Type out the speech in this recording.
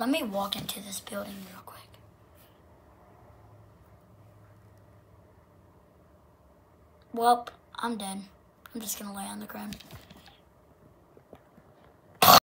Let me walk into this building real quick. Well, I'm dead. I'm just gonna lay on the ground.